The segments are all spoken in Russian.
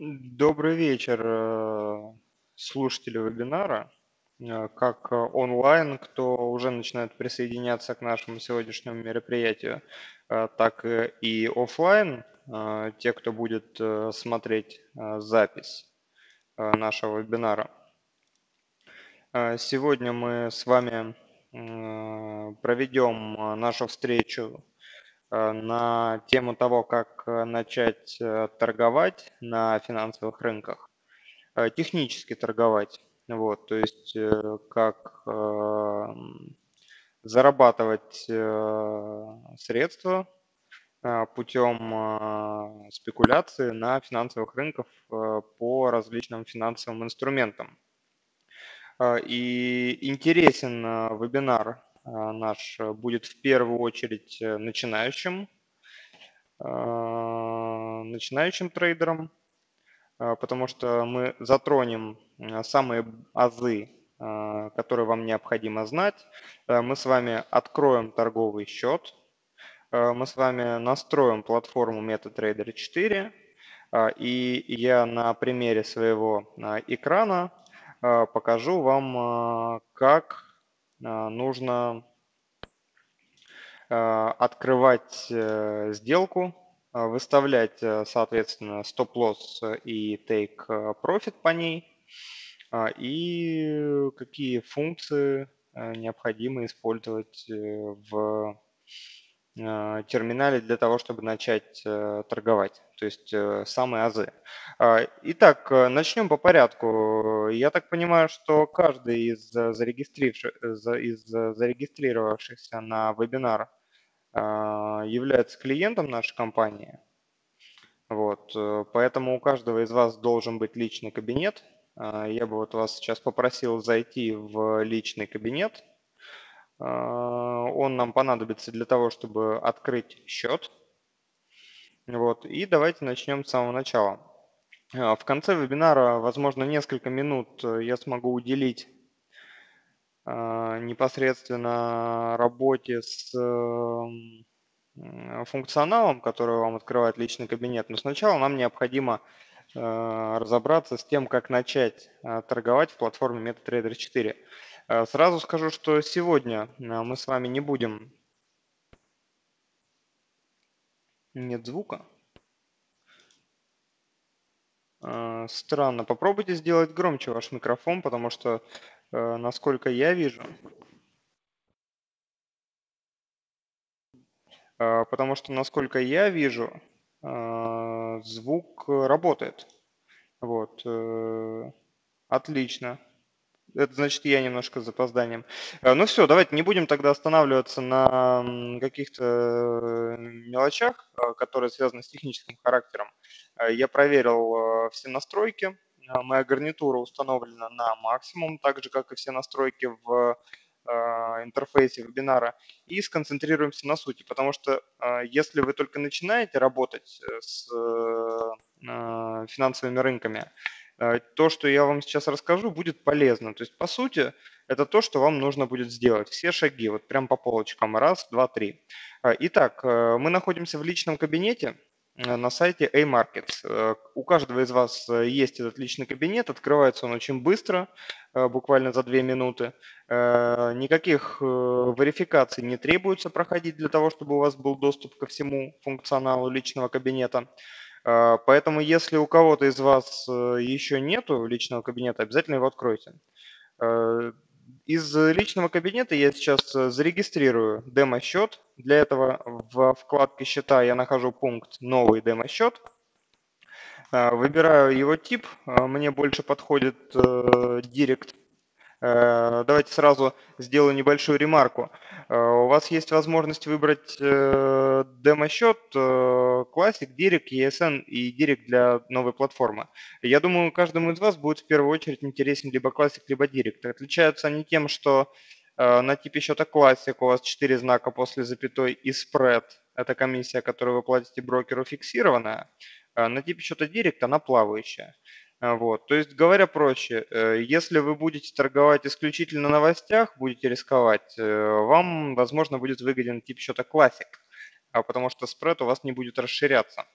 Добрый вечер, э, слушатели вебинара, э, как онлайн, кто уже начинает присоединяться к нашему сегодняшнему мероприятию, э, так и офлайн, те, кто будет смотреть запись нашего вебинара. Сегодня мы с вами проведем нашу встречу Э, на тему того, как э, начать э, торговать на финансовых рынках, технически торговать, вот, то есть как зарабатывать средства путем спекуляции на финансовых рынках по различным финансовым инструментам. И интересен вебинар наш э, будет в первую очередь э, начинающим, а, начинающим трейдером, а, потому что мы затронем самые азы, которые вам необходимо знать. Мы с вами откроем торговый счет, мы с вами настроим платформу MetaTrader 4, и я на примере своего экрана покажу вам, как а, нужно а, открывать э, сделку, выставлять, э, соответственно, стоп-лосс и take profit по ней, и какие функции э, необходимо использовать в Э, терминале для того, чтобы начать э, торговать, то есть э, самые азы. А, итак, начнем по порядку. Я так понимаю, что каждый из, из зарегистрировавшихся на вебинар является клиентом нашей компании. Вот, поэтому у каждого из вас должен быть личный кабинет. Я бы вот вас сейчас попросил зайти в личный кабинет – а, он нам понадобится для того, чтобы открыть счет. Вот. И давайте начнем с самого начала. А, в конце вебинара, возможно, несколько минут э, я смогу уделить а, непосредственно работе с эм, функционалом, который вам открывает личный кабинет. Но сначала нам необходимо э, разобраться с тем, как начать торговать в платформе MetaTrader 4. Э, сразу скажу, что сегодня э, мы с вами не будем... Нет звука. Э, странно. Попробуйте сделать громче ваш микрофон, потому что, насколько я вижу... Потому что, насколько я вижу, звук работает. Вот. Отлично. Это значит, я немножко с запозданием. Э, ну все, давайте не будем тогда останавливаться на каких-то э, мелочах, э, которые связаны с техническим характером. Я проверил все настройки. Моя гарнитура установлена на максимум, так же, как и все настройки в интерфейсе вебинара. И сконцентрируемся на сути, потому что если вы только начинаете работать с финансовыми рынками, то, что я вам сейчас расскажу, будет полезно. То есть, по сути, это то, что вам нужно будет сделать. Все шаги, вот прям по полочкам. Раз, два, три. Э, итак, э, мы находимся в личном кабинете на сайте A-Markets. У каждого из вас есть этот личный кабинет, открывается он очень быстро, буквально за две минуты. Никаких верификаций не требуется проходить для того, чтобы у вас был доступ ко всему функционалу личного кабинета. А, поэтому, если у кого-то из вас э, еще нету личного кабинета, обязательно его откройте. Э, из личного кабинета я сейчас э, зарегистрирую демо-счет. Для этого в вкладке «Счета» я нахожу пункт «Новый демо-счет». Выбираю его тип. Мне больше подходит Direct Э, давайте сразу сделаю небольшую ремарку. Э, у вас есть возможность выбрать э, демо-счет Classic, Direct, ESN и Direct для новой платформы. Я думаю, каждому из вас будет в первую очередь интересен либо Classic, либо Direct. Отличаются они тем, что на типе счета Classic у вас 4 знака после запятой и spread. Это комиссия, которую вы платите брокеру, фиксированная. На типе счета Direct она плавающая. А, вот. То есть, говоря проще, э, если вы будете торговать исключительно новостях, будете рисковать, э, вам, возможно, будет выгоден тип счета Classic, а потому что спред у вас не будет расширяться.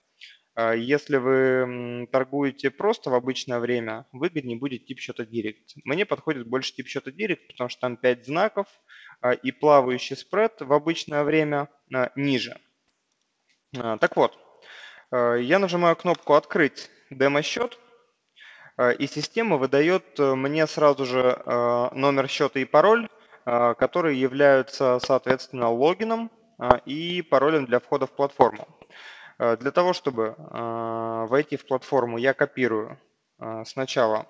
А если вы торгуете просто в обычное время, выгоднее будет тип счета Direct. Мне подходит больше тип счета Direct, потому что там 5 знаков и плавающий спред в обычное время ниже. Так вот, я нажимаю кнопку «Открыть демо-счет», и система выдает мне сразу же номер счета и пароль, которые являются, соответственно, логином и паролем для входа в платформу. Э, для того, чтобы э, войти в платформу, я копирую э, сначала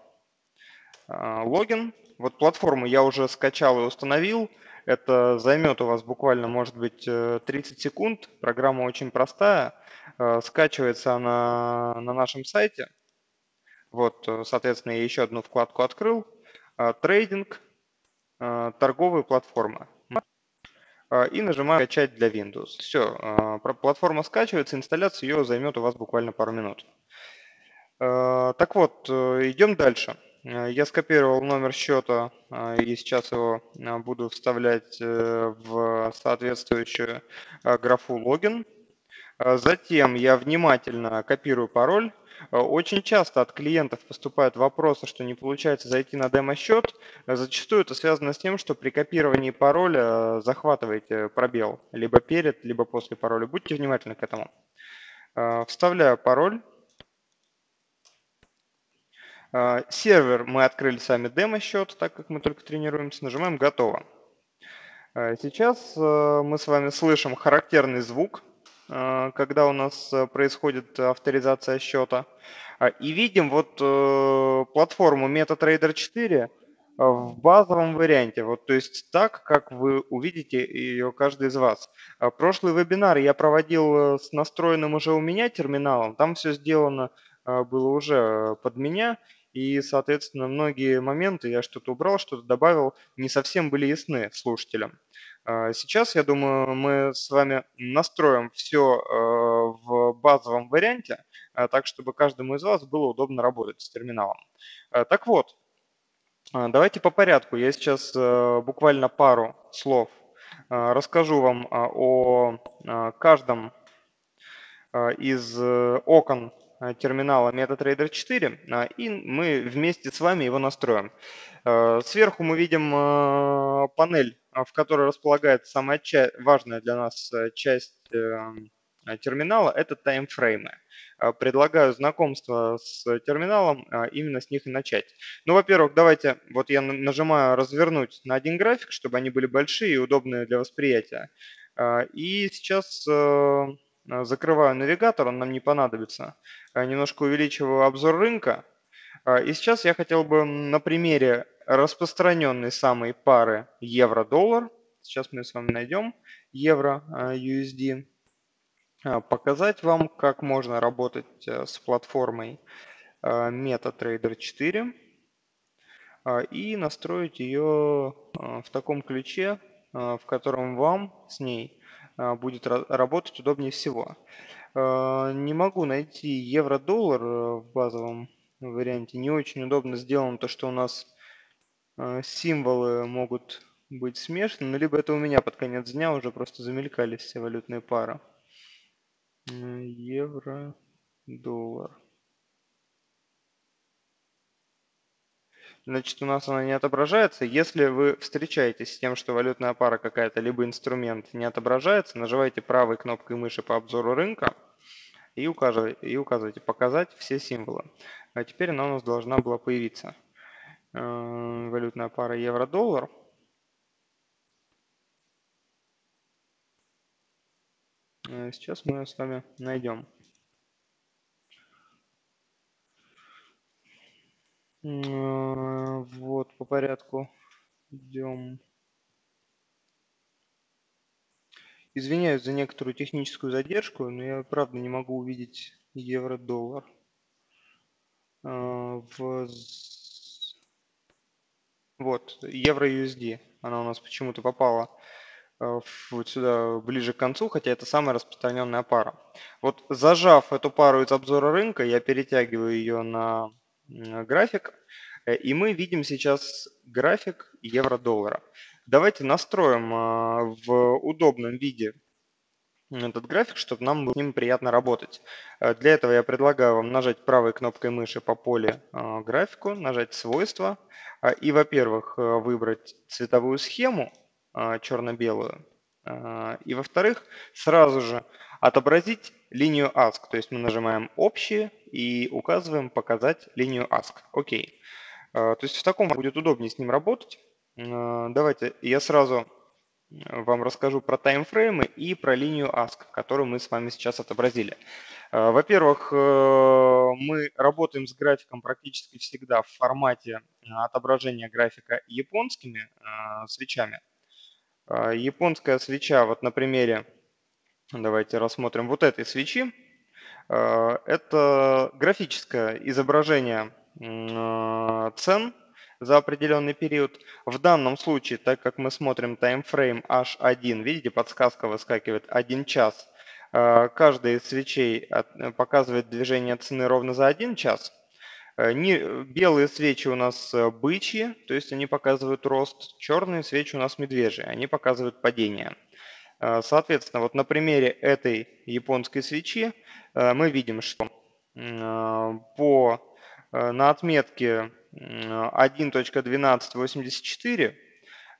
логин. Вот платформу я уже скачал и установил. Это займет у вас буквально, может быть, 30 секунд. Программа очень простая. Скачивается она на нашем сайте. Вот, соответственно, я еще одну вкладку открыл. Трейдинг, торговые платформы. И нажимаем «Скачать для Windows». Все, платформа скачивается, инсталляция ее займет у вас буквально пару минут. Так вот, э, идем дальше. Я скопировал номер счета и сейчас его буду вставлять э, в соответствующую графу логин. Затем я внимательно копирую пароль Э, очень часто от клиентов поступают вопросы, что не получается зайти на демо-счет. Э, зачастую это связано с тем, что при копировании пароля э, захватываете пробел либо перед, либо после пароля. Будьте внимательны к этому. Вставляю пароль. Сервер мы открыли сами демо-счет, так как мы только тренируемся. Нажимаем «Готово». Сейчас мы с вами слышим характерный звук Э, когда у нас э, происходит авторизация счета. А, и видим вот э, платформу MetaTrader 4 в базовом варианте, вот, то есть так, как вы увидите ее каждый из вас. А, прошлый вебинар я проводил с настроенным уже у меня терминалом, там все сделано было уже под меня, и, соответственно, многие моменты я что-то убрал, что-то добавил, не совсем были ясны слушателям. А, сейчас, я думаю, мы с вами настроим все э, в базовом варианте, э, так, чтобы каждому из вас было удобно работать с терминалом. Э, так вот, давайте по порядку. Я сейчас буквально пару слов расскажу вам о каждом из окон терминала MetaTrader 4, и мы вместе с вами его настроим. Сверху мы видим панель а, в которой располагается самая важная для нас э, часть терминала, это таймфреймы. А, предлагаю знакомство с терминалом, а, именно с них и начать. Ну, во-первых, давайте, вот я нажимаю развернуть на один график, чтобы они были большие и удобные для восприятия. И сейчас э, закрываю навигатор, он нам не понадобится. Немножко увеличиваю обзор рынка. И сейчас я хотел бы на примере распространенной самой пары евро-доллар. Сейчас мы с вами найдем евро-USD. Показать вам, как можно работать э, с платформой э, MetaTrader 4 а, и настроить ее э, в таком ключе, в котором вам с ней будет работать удобнее всего. Не могу найти евро-доллар в базовом варианте. Не очень удобно сделано то, что у нас а, символы могут быть смешаны, ну, либо это у меня под конец дня уже просто замелькали все валютные пары. Евро, доллар. Значит, у нас она не отображается. Если вы встречаетесь с тем, что валютная пара какая-то, либо инструмент не отображается, нажимайте правой кнопкой мыши по обзору рынка и указывайте, и указывайте «Показать все символы». А теперь она у нас должна была появиться. Э, валютная пара евро-доллар. Э, сейчас мы ее с вами найдем. Вот, по порядку идем. Извиняюсь за некоторую техническую задержку, но я правда не могу увидеть евро-доллар. В вот, евро-USD. Она у нас почему-то попала э, вот сюда ближе к концу, хотя это самая распространенная пара. Вот зажав эту пару из обзора рынка, я перетягиваю ее на график, э, и мы видим сейчас график евро-доллара. Давайте настроим э, в удобном виде этот график, чтобы нам было с ним приятно работать. Э, для этого я предлагаю вам нажать правой кнопкой мыши по поле э, графику, нажать «Свойства» э, и, во-первых, выбрать цветовую схему черно-белую, и, во-вторых, сразу же отобразить линию ASC. То есть мы нажимаем «Общие» и указываем «Показать линию ASC». Окей. То есть в таком будет удобнее с ним работать. Давайте я сразу вам расскажу про таймфреймы и про линию ASC, которую мы с вами сейчас отобразили. Э, во-первых, э, мы работаем с графиком практически всегда в формате э, отображения графика японскими свечами. Японская свеча, вот на примере, давайте рассмотрим вот этой свечи, это графическое изображение цен за определенный период. В данном случае, так как мы смотрим таймфрейм H1, видите, подсказка выскакивает 1 час, э, каждая из свечей показывает движение цены ровно за 1 час. Э, белые свечи у нас э, бычьи, то есть они показывают рост, черные свечи у нас медвежьи, они показывают падение. Соответственно, вот на примере этой японской свечи мы видим, что по, на отметке 1.1284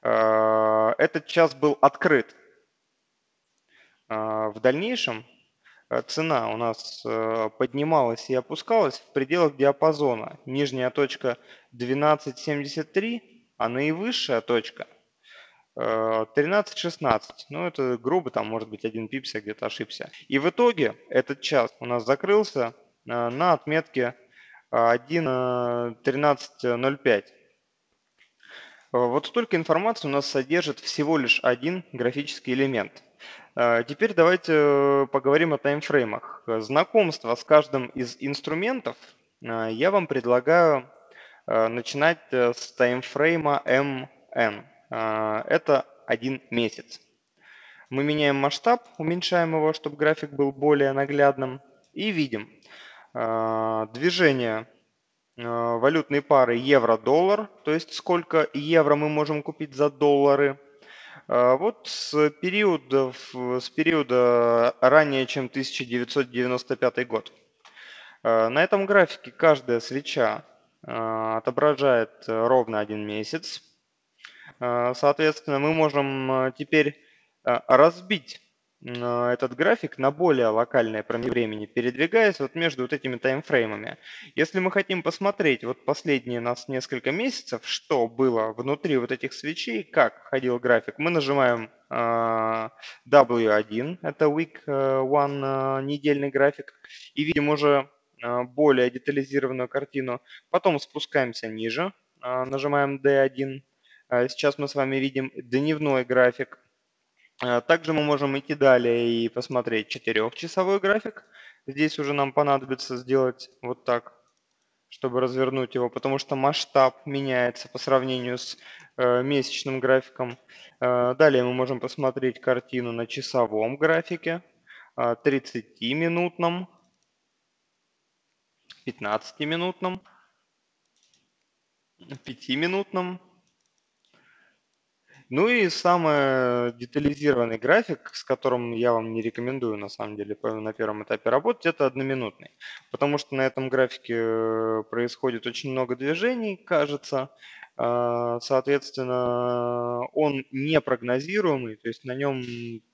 э, этот час был открыт. В дальнейшем цена у нас поднималась и опускалась в пределах диапазона. Нижняя точка 12.73, а наивысшая точка 13.16. Ну, это грубо, там может быть один пипс, я где-то ошибся. И в итоге этот час у нас закрылся на отметке 1.13.05. Э, вот столько информации у нас содержит всего лишь один графический элемент. Э, теперь давайте э, поговорим о таймфреймах. Знакомство с каждым из инструментов я вам предлагаю начинать с таймфрейма MN. Это один месяц. Мы меняем масштаб, уменьшаем его, чтобы график был более наглядным. И видим, а, движение а, валютной пары евро-доллар, то есть сколько евро мы можем купить за доллары. А, вот с периода, с периода ранее, чем 1995 год. На этом графике каждая свеча отображает ровно один месяц. Соответственно, мы можем теперь разбить этот график на более локальное промежуток времени, передвигаясь вот между вот этими таймфреймами. Если мы хотим посмотреть вот последние нас несколько месяцев, что было внутри вот этих свечей, как ходил график, мы нажимаем э, W1, это Week э, One э, недельный график, и видим уже э, более детализированную картину. Потом спускаемся ниже, э, нажимаем D1. Э, сейчас мы с вами видим дневной график Э, также мы можем идти далее и посмотреть четырехчасовой график. Здесь уже нам понадобится сделать вот так, чтобы развернуть его, потому что масштаб меняется по сравнению с э, месячным графиком. Э, далее мы можем посмотреть картину на часовом графике, 30-минутном, 15-минутном, 5-минутном ну и самый детализированный график, с которым я вам не рекомендую на самом деле на первом этапе работать, это одноминутный. Потому что на этом графике э, происходит очень много движений, кажется. А, соответственно, он непрогнозируемый, то есть на нем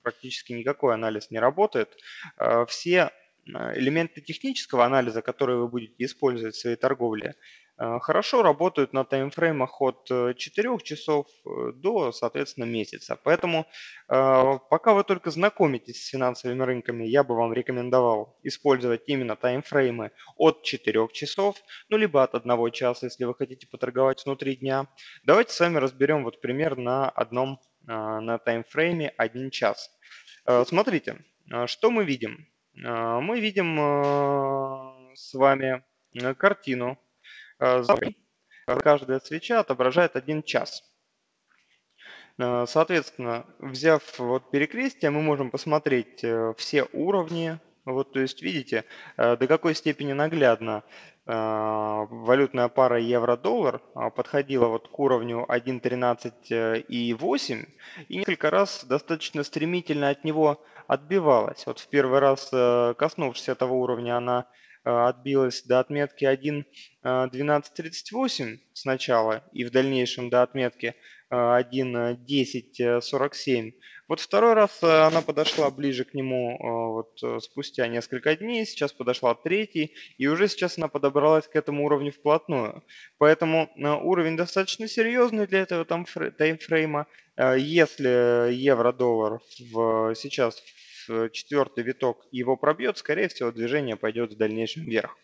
практически никакой анализ не работает. А, все элементы технического анализа, которые вы будете использовать в своей торговле, Э, хорошо работают на таймфреймах от 4 э, часов э, до, соответственно, месяца. Поэтому пока вы только знакомитесь с финансовыми рынками, я бы вам рекомендовал использовать именно таймфреймы от 4 часов, ну либо от 1 часа, если вы хотите поторговать внутри дня. Давайте с вами разберем вот пример на одном на таймфрейме 1 час. Смотрите, что мы видим? Мы видим с вами картину Э, каждая свеча отображает один час. Э, соответственно, взяв вот перекрестие, мы можем посмотреть э, все уровни, Вот, то есть видите, до какой степени наглядно валютная пара евро-доллар подходила вот к уровню 1.13,8 и несколько раз достаточно стремительно от него отбивалась. Вот в первый раз, коснувшись этого уровня, она Э, отбилась до отметки 1.1238 э, сначала и в дальнейшем до отметки 1.1047. Э, вот второй раз она подошла ближе к нему вот спустя несколько дней, сейчас подошла третий, и уже сейчас она подобралась к этому уровню вплотную. Поэтому уровень достаточно серьезный для этого таймфрейма. Если евро-доллар сейчас Э, четвертый виток его пробьет, скорее всего, движение пойдет в дальнейшем вверх.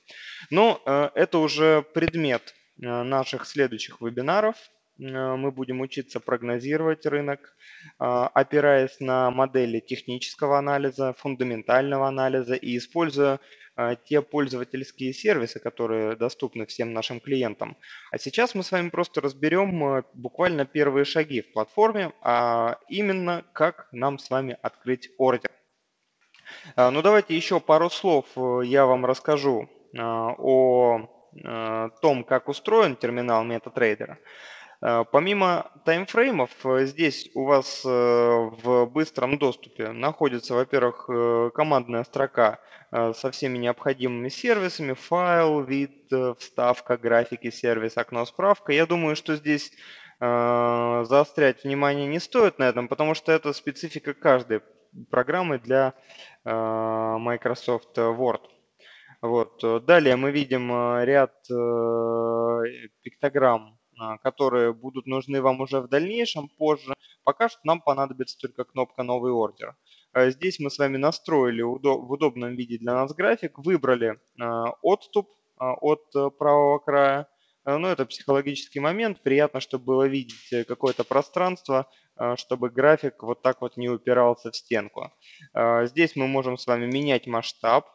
Но э, это уже предмет э, наших следующих вебинаров. Мы будем учиться прогнозировать рынок, опираясь на модели технического анализа, фундаментального анализа и используя те пользовательские сервисы, которые доступны всем нашим клиентам. А сейчас мы с вами просто разберем буквально первые шаги в платформе, а именно как нам с вами открыть ордер. Ну давайте еще пару слов э, я вам расскажу о э, том, как устроен терминал MetaTrader. А, помимо таймфреймов, э, здесь у вас в быстром доступе находится, во-первых, командная строка со всеми необходимыми сервисами, файл, вид, вставка, графики, сервис, окно, справка. Я думаю, что здесь заострять внимание не стоит на этом, потому что это специфика каждой программы для Э, Microsoft Word. Вот. Далее мы видим э, ряд э, пиктограмм, которые будут нужны вам уже в дальнейшем, позже. Пока что нам понадобится только кнопка «Новый ордер». Здесь мы с вами настроили в удобном виде для нас график, выбрали отступ от правого края. Ну, это психологический момент. Приятно, чтобы было видеть какое-то пространство, чтобы график вот так вот не упирался в стенку. Здесь мы можем с вами менять масштаб.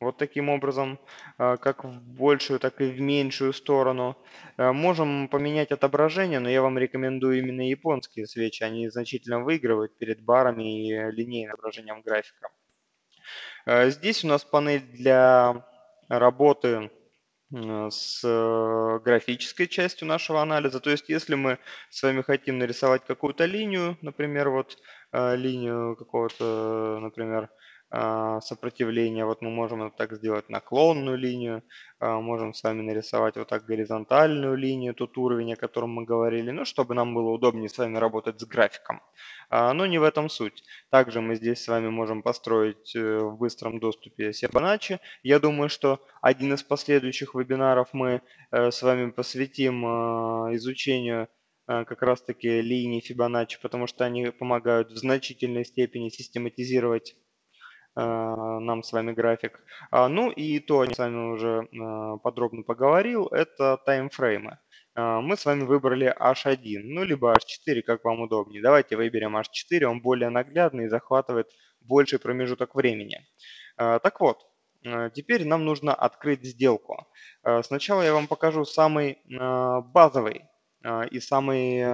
Вот таким образом, а, как в большую, так и в меньшую сторону. Можем поменять отображение, но я вам рекомендую именно японские свечи. Они значительно выигрывают перед барами и линейным отображением графика. Здесь у нас панель для работы Э, с э, графической частью нашего анализа. То есть если мы с вами хотим нарисовать какую-то линию, например, вот э, линию какого-то, например, а, сопротивления. Вот мы можем вот так сделать наклонную линию, а, можем с вами нарисовать вот так горизонтальную линию, тот уровень, о котором мы говорили, ну, чтобы нам было удобнее с вами работать с графиком. А, но не в этом суть. Также мы здесь с вами можем построить э, в быстром доступе Fibonacci. Я думаю, что один из последующих вебинаров мы э, с вами посвятим изучению как раз-таки линий Fibonacci, потому что они помогают в значительной степени систематизировать нам с вами график. А, ну и то, я с вами уже а, подробно поговорил, это таймфреймы. Мы с вами выбрали H1, ну либо H4, как вам удобнее. Давайте выберем H4, он более наглядный и захватывает больший промежуток времени. Так вот, теперь нам нужно открыть сделку. Сначала я вам покажу самый базовый и самый,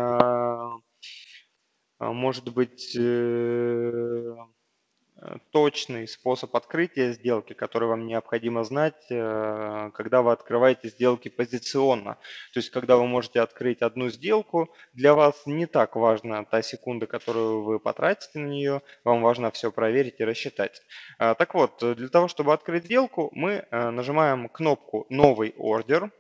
может быть, э, Э, точный способ открытия сделки, который вам необходимо знать, э, когда вы открываете сделки позиционно. То есть, когда вы можете открыть одну сделку, для вас не так важна та секунда, которую вы потратите на нее, вам важно все проверить и рассчитать. Э, так вот, для того, чтобы открыть сделку, мы нажимаем кнопку «Новый ордер».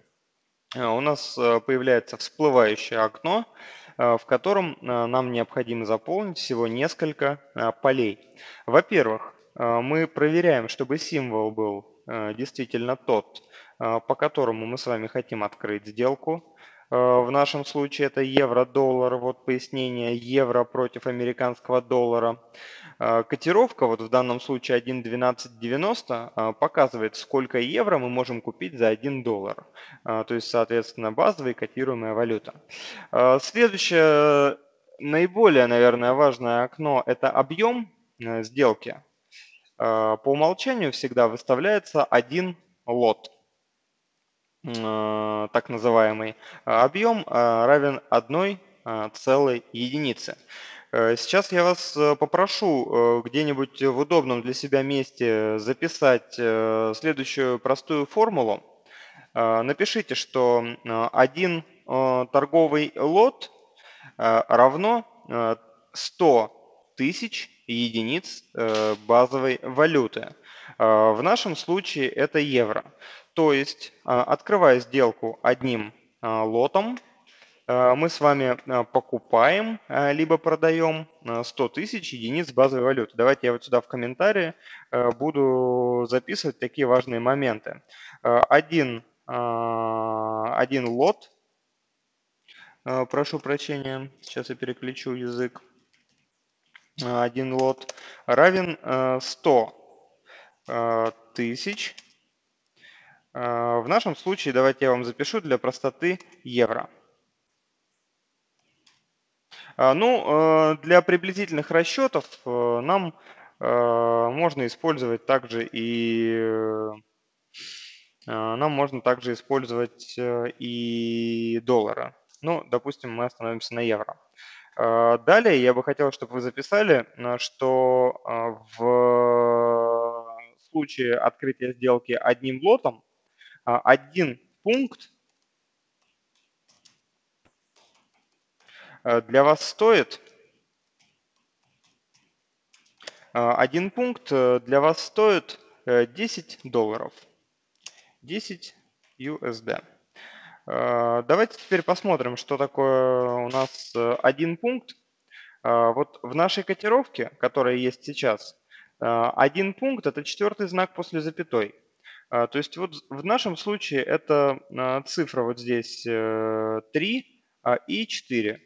У нас появляется всплывающее окно, Э, в котором э, нам необходимо заполнить всего несколько э, полей. Во-первых, мы проверяем, чтобы символ был действительно тот, по которому мы с вами хотим открыть сделку. В нашем случае это евро-доллар, вот пояснение, евро против американского доллара. А, котировка, вот в данном случае 1.1290, а, показывает, сколько евро мы можем купить за 1 доллар. То есть, соответственно, базовая котируемая валюта. Следующее, наиболее, наверное, важное окно – это объем сделки. По умолчанию всегда выставляется один лот так называемый, объем равен одной целой единице. Сейчас я вас попрошу где-нибудь в удобном для себя месте записать следующую простую формулу. Напишите, что один торговый лот равно 100 тысяч единиц базовой валюты. В нашем случае это евро. То есть, открывая сделку одним лотом, мы с вами покупаем либо продаем 100 тысяч единиц базовой валюты. Давайте я вот сюда в комментарии буду записывать такие важные моменты. Один, один лот, прошу прощения, сейчас я переключу язык, один лот равен 100 Э, тысяч. Э, в нашем случае, давайте я вам запишу для простоты евро. Э, ну, для приблизительных расчетов нам можно использовать также и нам можно также использовать и доллара. Ну, допустим, мы остановимся на евро. Далее я бы хотел, чтобы вы записали, что в случае открытия сделки одним лотом, один пункт э, для вас стоит э, один пункт э, для вас стоит 10 долларов. 10 USD. Давайте теперь посмотрим, что такое у нас один пункт. Вот в нашей котировке, которая есть сейчас, а, один пункт – это четвертый знак после запятой. А, то есть вот в нашем случае это а, цифра вот здесь 3 э, и 4.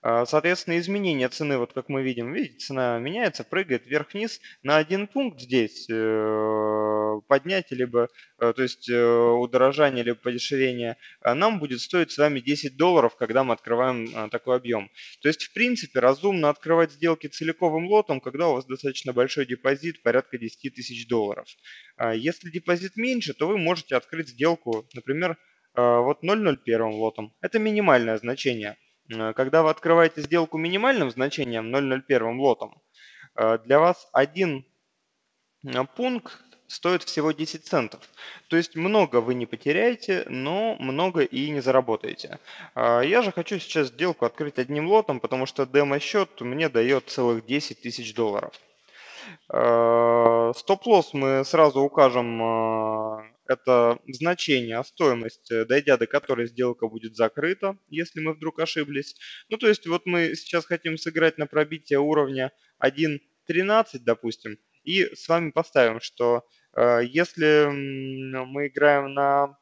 А, соответственно, изменение цены, вот как мы видим, видите, цена меняется, прыгает вверх-вниз. На один пункт здесь э, поднятие, либо, э, то есть удорожание, либо подешевение, нам будет стоить с вами 10 долларов, когда мы открываем такой объем. То есть, в принципе, разумно открывать сделки целиковым лотом, когда у вас достаточно большой депозит, порядка 10 тысяч долларов. Если депозит меньше, то вы можете открыть сделку, например, вот 0,01 лотом. Это минимальное значение – Э, когда вы открываете сделку минимальным значением 0,01 лотом, э, для вас один э, пункт стоит всего 10 центов. То есть много вы не потеряете, но много и не заработаете. Я же хочу сейчас сделку открыть одним лотом, потому что демо-счет мне дает целых 10 тысяч долларов. Стоп-лосс мы сразу укажем это значение, а стоимость, э, дойдя до которой сделка будет закрыта, если мы вдруг ошиблись. Ну, то есть вот мы сейчас хотим сыграть на пробитие уровня 1.13, допустим, и с вами поставим, что э, если мы играем на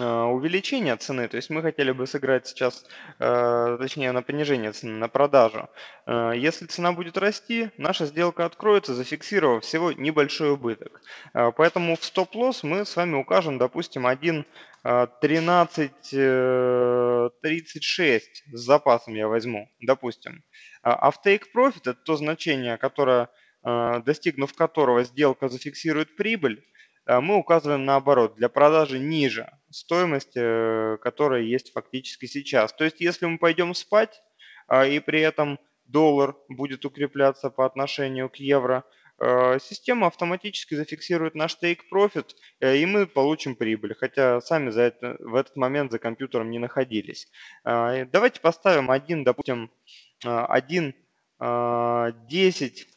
увеличение цены, то есть мы хотели бы сыграть сейчас, э, точнее на понижение цены, на продажу. Э, если цена будет расти, наша сделка откроется, зафиксировав всего небольшой убыток. Э, поэтому в стоп-лосс мы с вами укажем, допустим, 1.1336 с запасом я возьму, допустим. А в take profit это то значение, которое, достигнув которого сделка зафиксирует прибыль, Э, мы указываем наоборот, для продажи ниже стоимости, э, которая есть фактически сейчас. То есть если мы пойдем спать, а, и при этом доллар будет укрепляться по отношению к евро, э, система автоматически зафиксирует наш take profit, и мы получим прибыль, хотя сами за это, в этот момент за компьютером не находились. Давайте поставим один, допустим, 1, 10,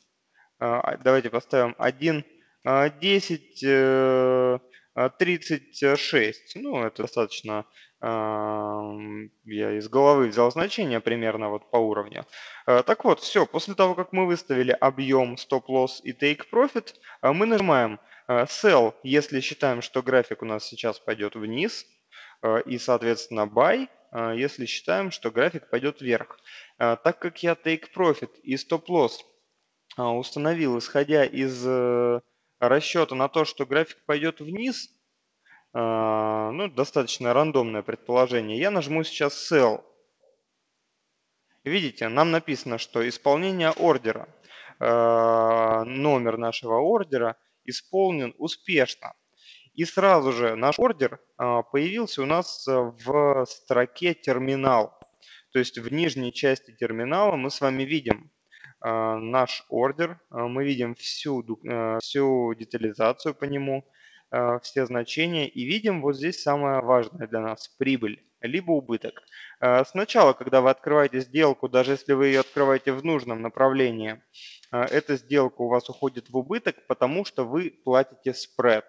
давайте поставим 1, 10, 36. Ну, это достаточно, я из головы взял значение примерно вот по уровню. А, так вот, все, после того, как мы выставили объем, стоп-лосс и take profit, а, мы нажимаем а, sell, если считаем, что график у нас сейчас пойдет вниз, и, соответственно, buy, если считаем, что график пойдет вверх. Так как я take profit и стоп-лосс установил, исходя из э, расчета на то, что график пойдет вниз, а, ну, достаточно рандомное предположение, я нажму сейчас Sell. Видите, нам написано, что исполнение ордера, а, номер нашего ордера исполнен успешно. И сразу же наш ордер а, появился у нас в строке терминал. То есть в нижней части терминала мы с вами видим наш ордер, мы видим всю, всю детализацию по нему, все значения и видим вот здесь самое важное для нас – прибыль либо убыток. Сначала, когда вы открываете сделку, даже если вы ее открываете в нужном направлении, эта сделка у вас уходит в убыток, потому что вы платите спред.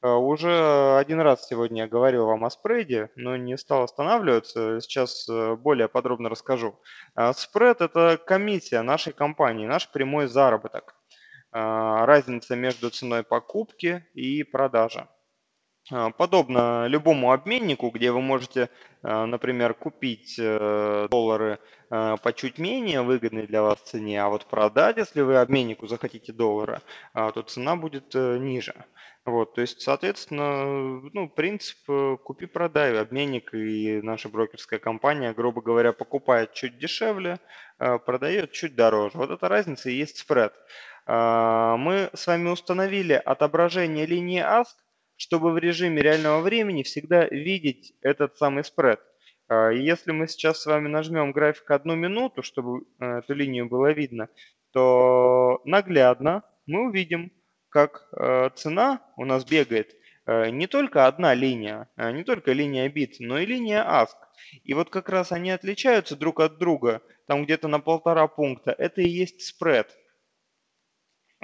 Э, уже один раз сегодня я говорил вам о спреде, но не стал останавливаться. Сейчас э, более подробно расскажу. Э, спред – это комиссия нашей компании, наш прямой заработок. Разница между ценой покупки и продажи. А, подобно любому обменнику, где вы можете, а, например, купить э, доллары а, по чуть менее выгодной для вас цене, а вот продать, если вы обменнику захотите доллары, то цена будет э, ниже. Вот, то есть, соответственно, ну, принцип э, купи-продай. Обменник и наша брокерская компания, грубо говоря, покупает чуть дешевле, продает чуть дороже. Вот эта разница и есть спред. Мы с вами установили отображение линии ASK, чтобы в режиме реального времени всегда видеть этот самый спред. А, если мы сейчас с вами нажмем график одну минуту, чтобы э, эту линию было видно, то наглядно мы увидим, как э, цена у нас бегает э, не только одна линия, не только линия бит, но и линия ask. И вот как раз они отличаются друг от друга, там где-то на полтора пункта. Это и есть спред.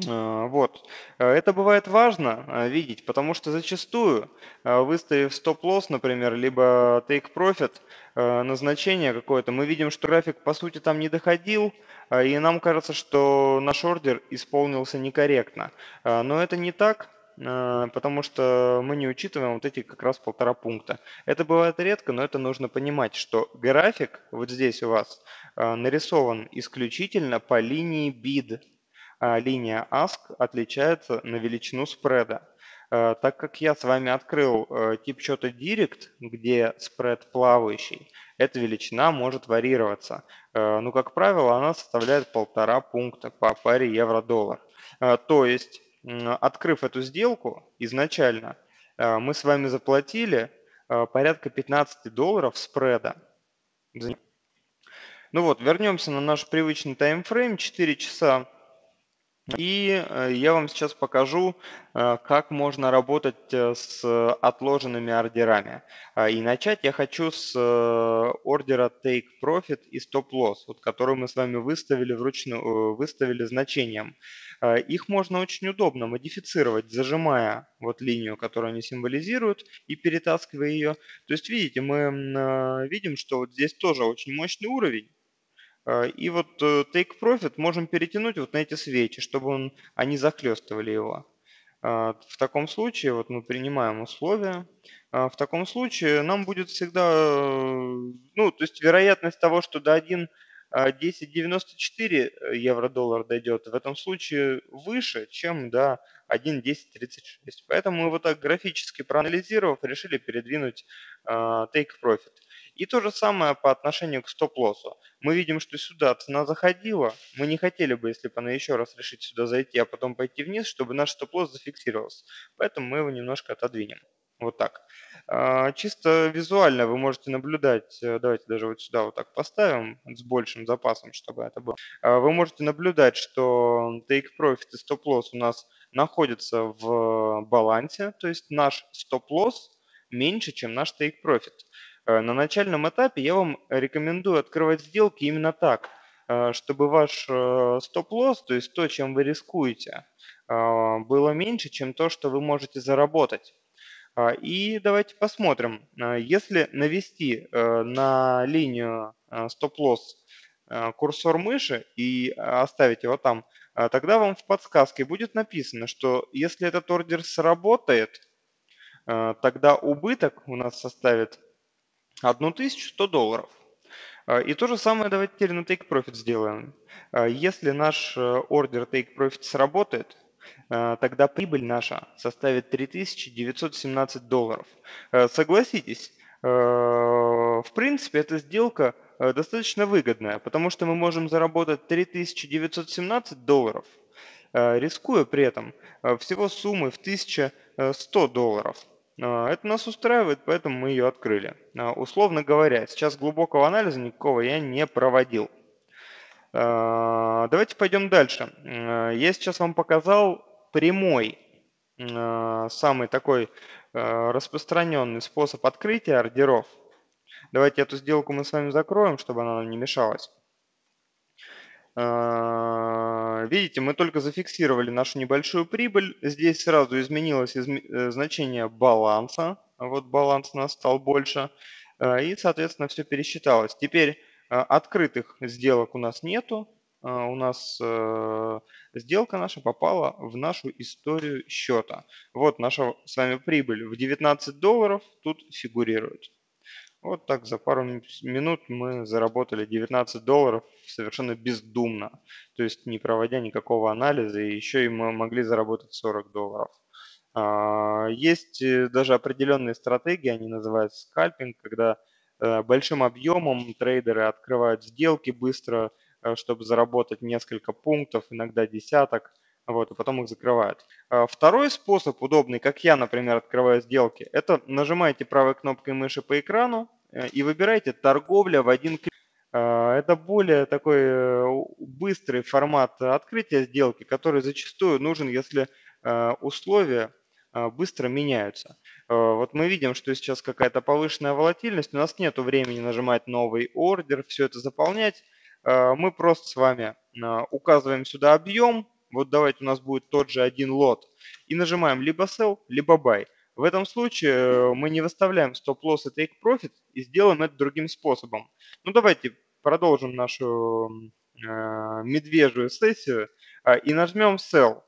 А, вот. Э, это бывает важно а, видеть, потому что зачастую, выставив стоп-лосс, например, либо take profit, назначение какое-то, мы видим, что график по сути там не доходил, и нам кажется, что наш ордер исполнился некорректно. Но это не так, потому что мы не учитываем вот эти как раз полтора пункта. Это бывает редко, но это нужно понимать, что график вот здесь у вас нарисован исключительно по линии а, линия ask отличается на величину спреда. А, так как я с вами открыл э, тип счета Direct, где спред плавающий, эта величина может варьироваться. Э, ну, как правило, она составляет полтора пункта по паре евро-доллар. Э, то есть, открыв эту сделку изначально, мы с вами заплатили порядка 15 долларов спреда. Ну вот, вернемся на наш привычный таймфрейм, 4 часа и э, я вам сейчас покажу, э, как можно работать э, с отложенными ордерами. А, и начать я хочу с ордера Take Profit и Stop Loss, вот, который мы с вами выставили вручную, выставили значением. А, их можно очень удобно модифицировать, зажимая вот линию, которую они символизируют, и перетаскивая ее. То есть, видите, мы видим, что вот здесь тоже очень мощный уровень. А, и вот э, Take Profit можем перетянуть вот на эти свечи, чтобы он, они захлестывали его. А, в таком случае вот мы принимаем условия. В таком случае нам будет всегда, э, ну, то есть вероятность того, что до 1 10.94 э, евро-доллар дойдет, в этом случае выше, чем до 1.1036. Поэтому мы вот так графически проанализировав, решили передвинуть Take Profit. И то же самое по отношению к стоп-лоссу. Мы видим, что сюда цена заходила. Мы не хотели бы, если бы она еще раз решить сюда зайти, а потом пойти вниз, чтобы наш стоп-лосс зафиксировался. Поэтому мы его немножко отодвинем. Вот так. А, чисто визуально вы можете наблюдать, э, давайте даже вот сюда вот так поставим с большим запасом, чтобы это было. А, вы можете наблюдать, что take profit и stop loss у нас находятся в балансе, то есть наш stop loss меньше, чем наш take profit. Э, на начальном этапе я вам рекомендую открывать сделки именно так, э, чтобы ваш э, стоп-лосс, то есть то, чем вы рискуете, было меньше, чем то, что вы можете заработать. И давайте посмотрим. Если навести на линию стоп-лосс курсор мыши и оставить его там, тогда вам в подсказке будет написано, что если этот ордер сработает, тогда убыток у нас составит 1100 долларов. А, и то же самое давайте теперь на Take Profit сделаем. А, если наш э, ордер Take Profit сработает, тогда прибыль наша составит 3917 долларов. Согласитесь, в принципе, эта сделка достаточно выгодная, потому что мы можем заработать 3917 долларов, рискуя при этом всего суммы в 1100 долларов. Это нас устраивает, поэтому мы ее открыли. Условно говоря, сейчас глубокого анализа никакого я не проводил. Давайте пойдем дальше. Я сейчас вам показал прямой, самый такой распространенный способ открытия ордеров. Давайте эту сделку мы с вами закроем, чтобы она нам не мешалась. А, видите, мы только зафиксировали нашу небольшую прибыль. Здесь сразу изменилось э, значение баланса. Вот баланс у нас стал больше. А, и, соответственно, все пересчиталось. Теперь открытых сделок у нас нету. У нас э, сделка наша попала в нашу историю счета. Вот наша с вами прибыль в 19 долларов тут фигурирует. Вот так за пару минут мы заработали 19 долларов совершенно бездумно, то есть не проводя никакого анализа, и еще и мы могли заработать 40 долларов. А, есть э, даже определенные стратегии, они называются скальпинг, когда э, большим объемом трейдеры открывают сделки быстро, э, чтобы заработать несколько пунктов, иногда десяток, вот, и потом их закрывают. А, второй способ удобный, как я, например, открываю сделки, это нажимаете правой кнопкой мыши по экрану э, и выбираете торговля в один клик. А, это более такой э, быстрый формат открытия сделки, который зачастую нужен, если э, условия быстро меняются. Вот мы видим, что сейчас какая-то повышенная волатильность, у нас нет времени нажимать новый ордер, все это заполнять. Мы просто с вами указываем сюда объем, вот давайте у нас будет тот же один лот, и нажимаем либо sell, либо buy. В этом случае э, мы не выставляем стоп-лосс и take-profit и сделаем это другим способом. Ну давайте продолжим нашу э, медвежью сессию э, и нажмем sell.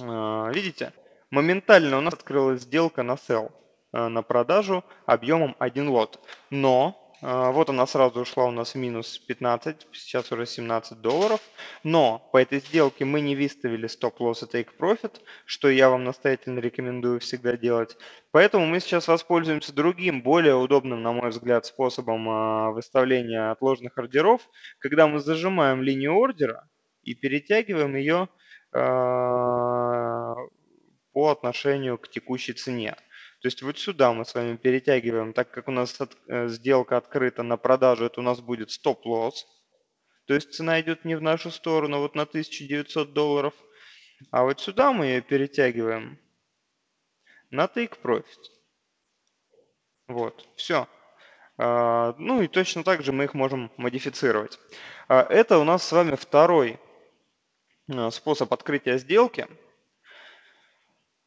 Э, видите, моментально у нас открылась сделка на sell, э, на продажу объемом 1 лот. Но вот она сразу ушла у нас в минус 15, сейчас уже 17 долларов. Но по этой сделке мы не выставили стоп-лосс и take-profit, что я вам настоятельно рекомендую всегда делать. Поэтому мы сейчас воспользуемся другим, более удобным, на мой взгляд, способом а, выставления отложенных ордеров, когда мы зажимаем линию ордера и перетягиваем ее а, по отношению к текущей цене. То есть вот сюда мы с вами перетягиваем, так как у нас от, э, сделка открыта на продажу, это у нас будет стоп-лосс. То есть цена идет не в нашу сторону, вот на 1900 долларов. А вот сюда мы ее перетягиваем на take profit. Вот, все. А, ну и точно так же мы их можем модифицировать. А, это у нас с вами второй а, способ открытия сделки.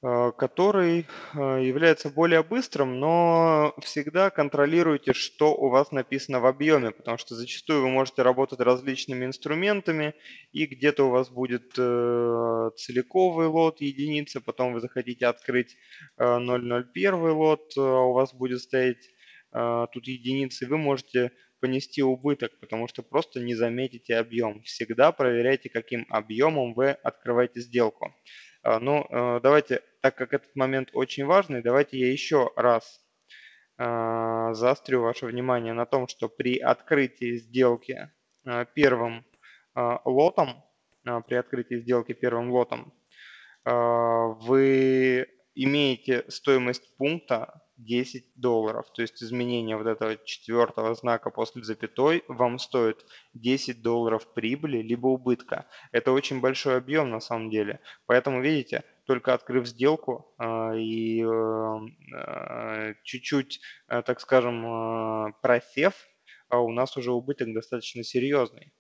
Э, который э, является более быстрым, но всегда контролируйте, что у вас написано в объеме, потому что зачастую вы можете работать различными инструментами, и где-то у вас будет э, целиковый лот единицы, потом вы захотите открыть 001 лот, а у вас будет стоять тут единицы, вы можете понести убыток, потому что просто не заметите объем. Всегда проверяйте, каким объемом вы открываете сделку. А, ну, э, давайте, так как этот момент очень важный, давайте я еще раз а, заострю ваше внимание на том, что при открытии сделки а, первым лотом, при открытии сделки первым лотом, вы имеете стоимость пункта 10 долларов. То есть изменение вот этого четвертого знака после запятой вам стоит 10 долларов прибыли либо убытка. Это очень большой объем на самом деле. Поэтому, видите, только открыв сделку э, и э, э, чуть-чуть, так скажем, просев, у нас уже убыток достаточно серьезный.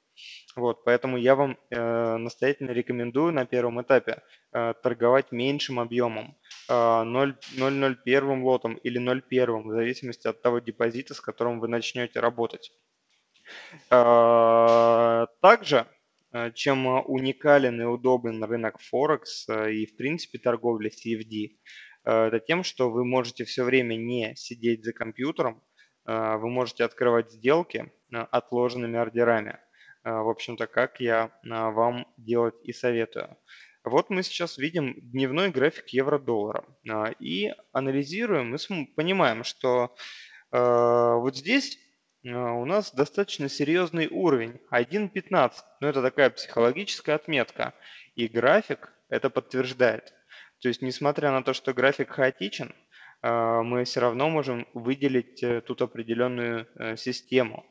Вот, поэтому я вам э, настоятельно рекомендую на первом этапе э, торговать меньшим объемом, 0,01 лотом или 0,1, в зависимости от того депозита, с которым вы начнете работать. Э, также, э, чем уникален и удобен рынок Форекс и, в принципе, торговля CFD, это тем, что вы можете все время не сидеть за компьютером, вы можете открывать сделки отложенными ордерами. А, в общем-то, как я а, вам делать и советую. Вот мы сейчас видим дневной график евро-доллара а, и анализируем, мы понимаем, что вот здесь у нас достаточно серьезный уровень, 1.15, но это такая психологическая отметка, и график это подтверждает. То есть, несмотря на то, что график хаотичен, мы все равно можем выделить э, тут определенную э, систему.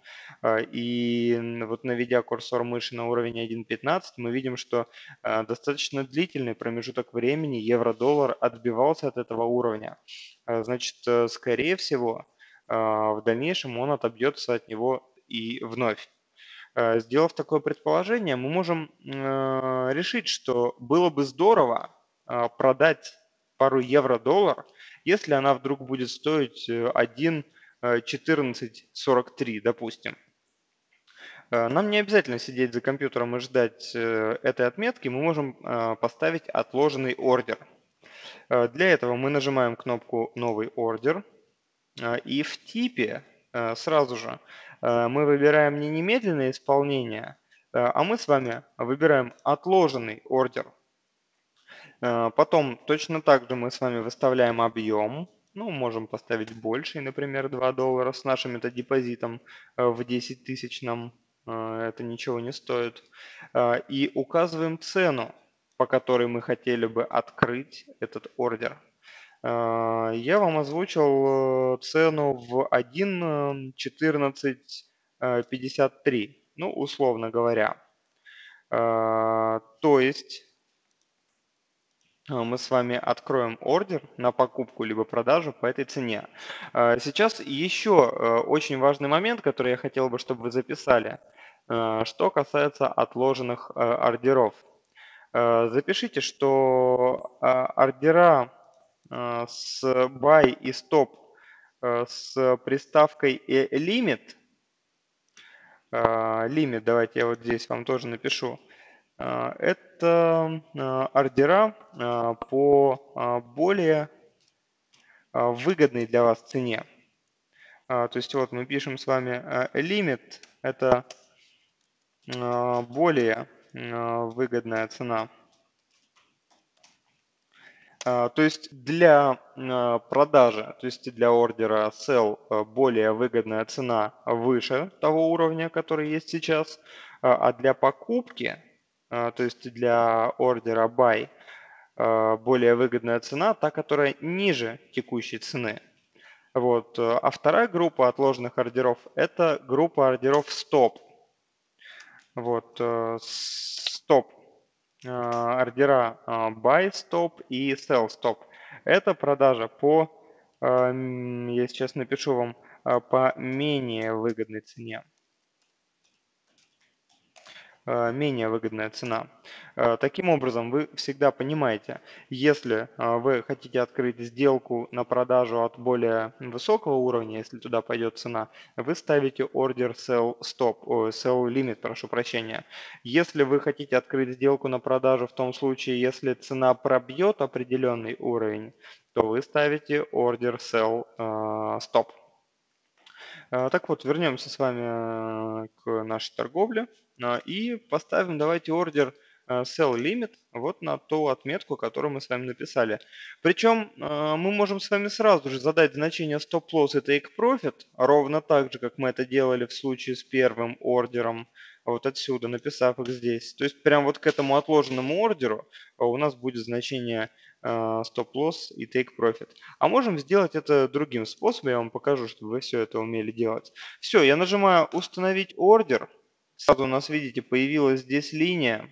И вот наведя курсор мыши на уровень 1.15, мы видим, что достаточно длительный промежуток времени евро-доллар отбивался от этого уровня. Значит, э, скорее всего, в дальнейшем он отобьется от него и вновь. Сделав такое предположение, мы можем решить, что было бы здорово продать пару евро-доллар – если она вдруг будет стоить 1.1443, э, допустим. Э, нам не обязательно сидеть за компьютером и ждать э, этой отметки, мы можем поставить отложенный ордер. Для этого мы нажимаем кнопку «Новый ордер», и в типе сразу же мы выбираем не немедленное исполнение, а мы с вами выбираем отложенный ордер – Э, потом точно так же мы с вами выставляем объем. Ну, можем поставить больше, например, 2 доллара с нашим-то депозитом э, в 10 тысяч нам э, это ничего не стоит. И указываем цену, по которой мы хотели бы открыть этот ордер. Я вам озвучил цену в 1.1453, ну, условно говоря. То есть мы с вами откроем ордер на покупку либо продажу по этой цене. А, сейчас еще э, очень важный момент, который я хотел бы, чтобы вы записали, э, что касается отложенных э, ордеров. Запишите, что ордера с buy и stop с приставкой limit, limit, давайте я вот здесь вам тоже напишу, а, это а, ордера а, по более выгодной для вас цене. То есть вот мы пишем с вами лимит, это более выгодная цена. То есть для продажи, то есть для ордера sell более выгодная цена выше того уровня, который есть сейчас, а для покупки а, то есть для ордера buy а, более выгодная цена, та, которая ниже текущей цены. Вот. А вторая группа отложенных ордеров – это группа ордеров стоп. Вот. Э, стоп. Ордера buy stop и sell stop. Это продажа по, я сейчас напишу вам, по менее выгодной цене. Э, менее выгодная цена. Э, таким образом, вы всегда понимаете, если э, вы хотите открыть сделку на продажу от более высокого уровня, если туда пойдет цена, вы ставите ордер sell stop, sell limit, прошу прощения. Если вы хотите открыть сделку на продажу в том случае, если цена пробьет определенный уровень, то вы ставите ордер sell stop. Так вот, вернемся с вами к нашей торговле. А, и поставим, давайте, ордер э, sell limit вот на ту отметку, которую мы с вами написали. Причем э, мы можем с вами сразу же задать значение stop loss и take profit, ровно так же, как мы это делали в случае с первым ордером, вот отсюда, написав их здесь. То есть прям вот к этому отложенному ордеру у нас будет значение stop loss и take profit. А можем сделать это другим способом, я вам покажу, чтобы вы все это умели делать. Все, я нажимаю установить ордер. Сразу у нас, видите, появилась здесь линия.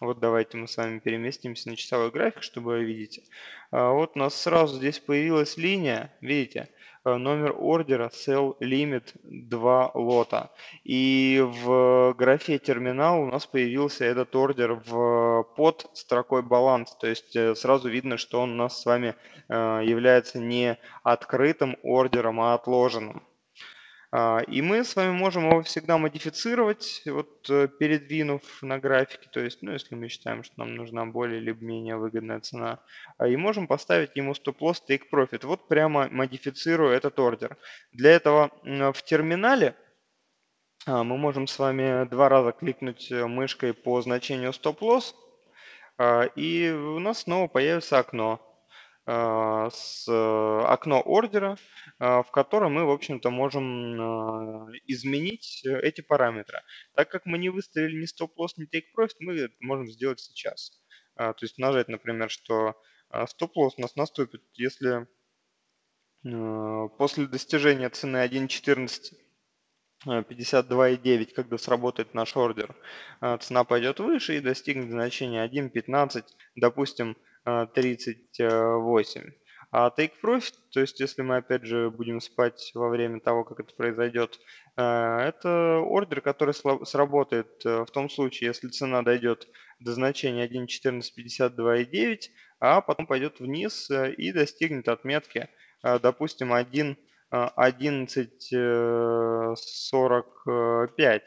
Вот давайте мы с вами переместимся на часовой график, чтобы вы видите. А, вот у нас сразу здесь появилась линия, видите, а, номер ордера sell limit 2 лота. И в графе терминал у нас появился этот ордер в, под строкой баланс. То есть э, сразу видно, что он у нас с вами а, является не открытым ордером, а отложенным. А, и мы с вами можем его всегда модифицировать, вот э, передвинув на графике, то есть, ну, если мы считаем, что нам нужна более либо менее выгодная цена, а, и можем поставить ему стоп-лосс take profit. Вот прямо модифицируя этот ордер. Для этого в терминале а, мы можем с вами два раза кликнуть э, мышкой по значению стоп-лосс, и у нас снова появится окно. А, с э, окно ордера, а, в котором мы, в общем-то, можем изменить э, эти параметры. Так как мы не выставили ни стоп-лосс, ни take profit, мы это можем сделать сейчас. То есть нажать, например, что стоп-лосс у нас наступит, если э, после достижения цены 1.14 52,9, когда сработает наш ордер, цена пойдет выше и достигнет значения 1.15, допустим, 38. А take profit, то есть если мы опять же будем спать во время того, как это произойдет, э, это ордер, который сработает э, в том случае, если цена дойдет до значения 1.1452,9, а потом пойдет вниз э, и достигнет отметки, допустим, 1 11.45.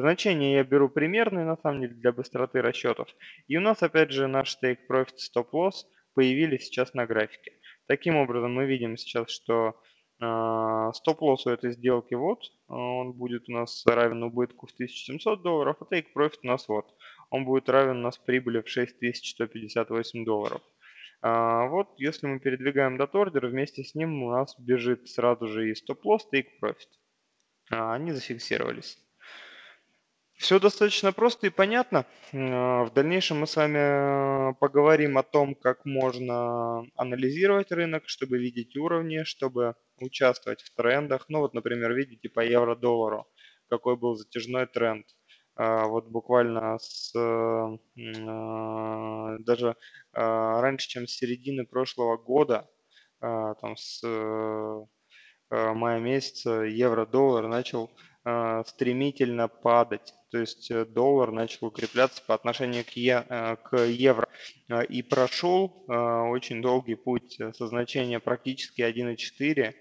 Значение я беру примерные, на самом деле, для быстроты расчетов. И у нас, опять же, наш take profit stop loss появились сейчас на графике. Таким образом, мы видим сейчас, что э, стоп-лосс у этой сделки вот, он будет у нас равен убытку в 1700 долларов, а take profit у нас вот, он будет равен у нас прибыли в 6158 долларов. А, вот, если мы передвигаем дат ордер, вместе с ним у нас бежит сразу же и стоп-лосс, take profit. А, они зафиксировались. Все достаточно просто и понятно. Э, в дальнейшем мы с вами э, поговорим о том, как можно анализировать рынок, чтобы видеть уровни, чтобы участвовать в трендах. Ну вот, например, видите по евро-доллару, какой был затяжной тренд. Э, вот буквально с даже раньше, чем с середины прошлого года, там с мая месяца евро-доллар начал стремительно падать. То есть э, доллар начал укрепляться по отношению к, е, э, к евро э, и прошел очень долгий путь со значения практически 1,4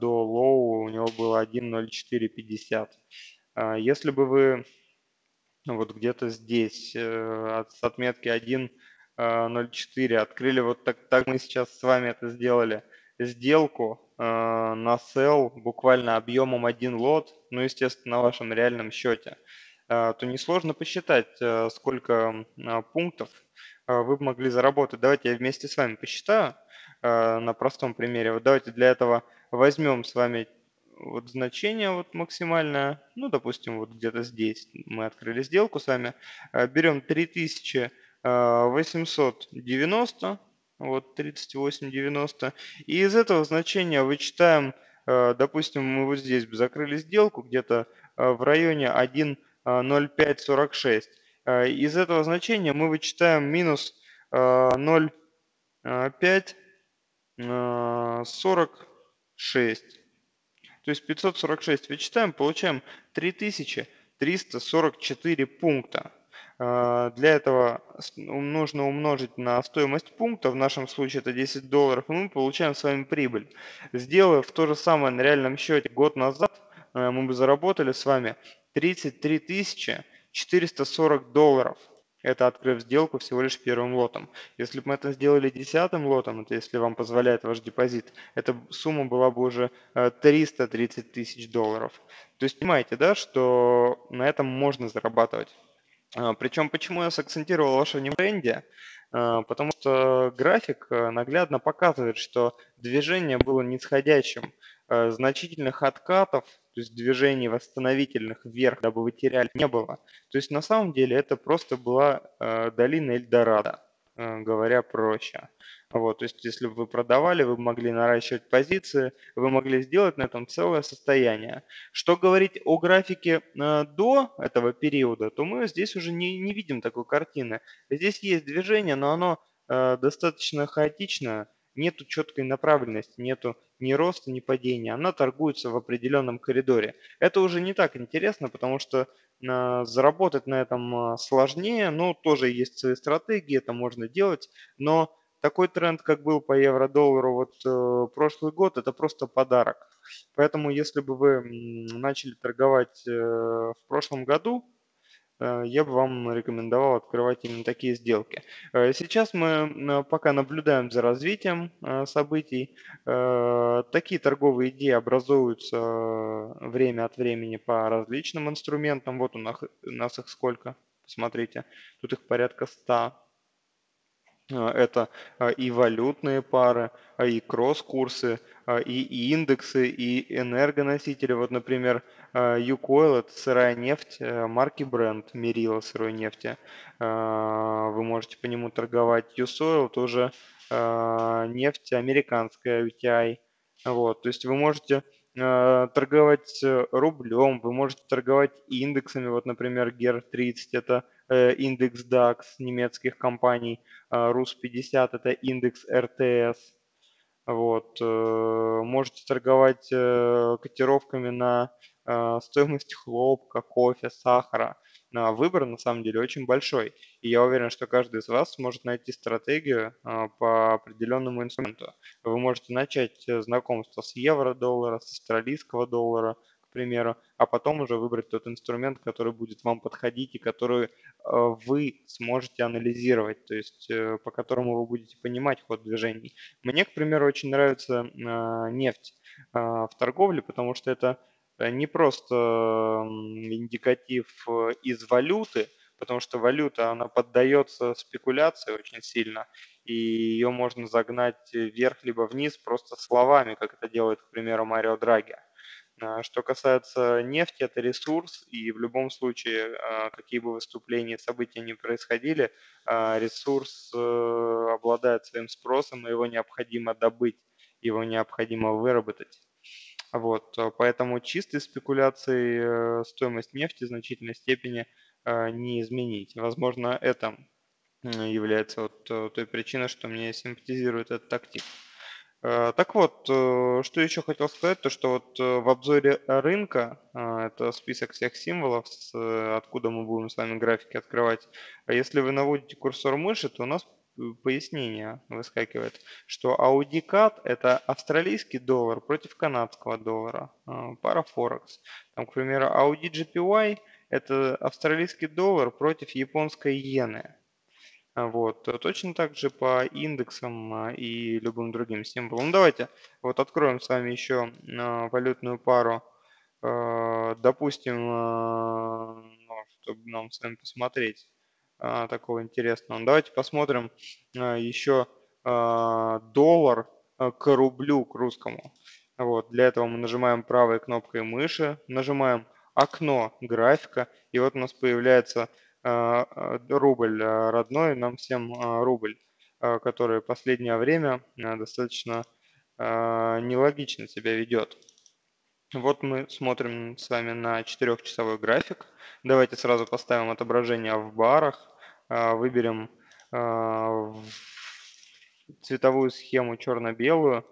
до low у него было 1,0450. Если бы вы вот где-то здесь с отметки 1,04 открыли, вот так, так мы сейчас с вами это сделали, сделку на sell буквально объемом один лот, ну, естественно, на вашем реальном счете – то несложно посчитать, э, сколько а, пунктов а, вы могли заработать. Давайте я вместе с вами посчитаю на простом примере. Вот давайте для этого возьмем с вами вот значение вот максимальное, ну, допустим, вот где-то здесь мы открыли сделку с вами, берем 3890, вот 3890, и из этого значения вычитаем, допустим, мы вот здесь закрыли сделку где-то в районе 1 0,546. А, из этого значения мы вычитаем минус 0,546. А, То есть 546 вычитаем, получаем 3344 пункта. Для этого нужно умножить на стоимость пункта, в нашем случае это 10 долларов, и мы получаем с вами прибыль. Сделав то же самое на реальном счете год назад, мы бы заработали с вами 33 440 долларов. Это открыв сделку всего лишь первым лотом. Если бы мы это сделали десятым лотом, это если вам позволяет ваш депозит, эта сумма была бы уже 330 э, тысяч долларов. То есть понимаете, да, что на этом можно зарабатывать. А, Причем почему я сакцентировал ваше внимание тренде? А, потому что график э, наглядно показывает, что движение было нисходящим. Э, значительных откатов, то есть движений восстановительных вверх, дабы вы теряли, не было. То есть на самом деле это просто была э, долина Эльдорадо, э, говоря проще. Вот, то есть если бы вы продавали, вы могли наращивать позиции, вы могли сделать на этом целое состояние. Что говорить о графике э, до этого периода, то мы здесь уже не, не видим такой картины. Здесь есть движение, но оно э, достаточно хаотичное, нету четкой направленности, нету ни роста, ни падения. Она торгуется в определенном коридоре. Это уже не так интересно, потому что э, заработать на этом э, сложнее. Ну, тоже есть свои стратегии, это можно делать. Но такой тренд, как был по евро-доллару вот э, прошлый год, это просто подарок. Поэтому, если бы вы начали торговать э, в прошлом году, я бы вам рекомендовал открывать именно такие сделки. Э, сейчас мы э, пока наблюдаем за развитием событий. Такие торговые идеи образуются время от времени по различным инструментам. Вот у нас их сколько, посмотрите. Тут их порядка 100 а, это а, и валютные пары, а, и кросс-курсы, и индексы, и энергоносители. Вот, например, Юкойл – это сырая нефть э, марки бренд мерила сырой нефти. Вы можете по нему торговать. Юсойл тоже нефть американская WTI. Вот, то есть вы можете торговать рублем, вы можете торговать индексами, вот, например, GER30 – это индекс DAX немецких компаний, RUS-50 – это индекс RTS – вот. Э, можете торговать э, котировками на э, стоимость хлопка, кофе, сахара. Выбор на самом деле очень большой. И я уверен, что каждый из вас сможет найти стратегию по определенному инструменту. Вы можете начать знакомство с евро-доллара, с австралийского доллара – примеру, а потом уже выбрать тот инструмент, который будет вам подходить и который э, вы сможете анализировать, то есть э, по которому вы будете понимать ход движений. Мне, к примеру, очень нравится э, нефть в торговле, потому что это не просто индикатив из валюты, потому что валюта, она поддается спекуляции очень сильно, и ее можно загнать вверх либо вниз просто словами, как это делает, к примеру, Марио Драги. А, что касается нефти, это ресурс, и в любом случае, а, какие бы выступления, события ни происходили, а, ресурс э, обладает своим спросом, и его необходимо добыть, его необходимо выработать. Вот, поэтому чистой спекуляцией э, стоимость нефти в значительной степени не изменить. Возможно, это является вот э, той причиной, что мне симпатизирует этот актив. Э, так вот, э, что еще хотел сказать, то что вот э, в обзоре рынка, это список всех символов, откуда мы будем с вами графики открывать, а если вы наводите курсор мыши, то у нас пояснение выскакивает, что AudiCAD это австралийский доллар против канадского доллара, пара Форекс. Там, к примеру, Audi GPY это австралийский доллар против японской иены. А, вот. Э, точно так же по индексам а, и любым другим символам. Ну, давайте вот откроем с вами еще а, валютную пару. Допустим, ну, чтобы нам с вами посмотреть такого интересного. Ну, давайте посмотрим еще доллар к рублю, к русскому. Вот. Для этого мы нажимаем правой кнопкой мыши, нажимаем окно графика, и вот у нас появляется а, а, рубль а, родной, нам всем рубль, который последнее время достаточно нелогично себя ведет. Вот мы смотрим с вами на 4-часовой график. Давайте сразу поставим отображение в барах, выберем цветовую схему черно-белую,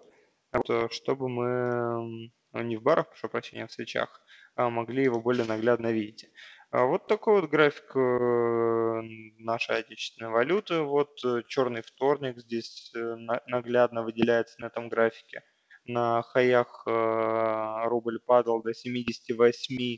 чтобы мы, не в барах, прошу прощения, в свечах, могли его более наглядно видеть. А вот такой вот график э, нашей отечественной валюты. Вот э, черный вторник здесь э, наглядно выделяется на этом графике. На хаях рубль падал до 78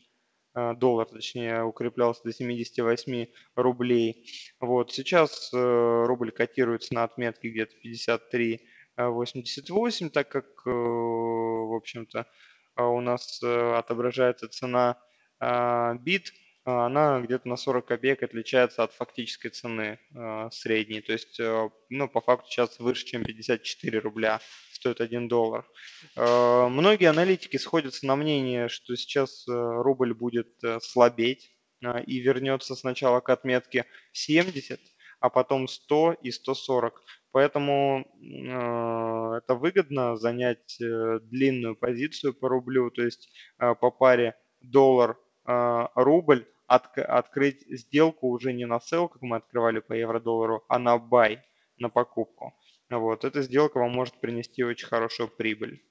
доллар, точнее, укреплялся до 78 рублей. Вот сейчас рубль котируется на отметке где-то 53.88, так как, в общем-то, у нас отображается цена бит она где-то на 40 копеек отличается от фактической цены э, средней. То есть, э, ну, по факту сейчас выше, чем 54 рубля стоит 1 доллар. Многие аналитики сходятся на мнение, что сейчас рубль будет слабеть и вернется сначала к отметке 70, а потом 100 и 140. Поэтому это выгодно занять э, длинную позицию по рублю, то есть по паре доллар а, рубль от, открыть сделку уже не на sell, как мы открывали по евро-доллару, а на buy, на покупку. Вот, эта сделка вам может принести очень хорошую прибыль.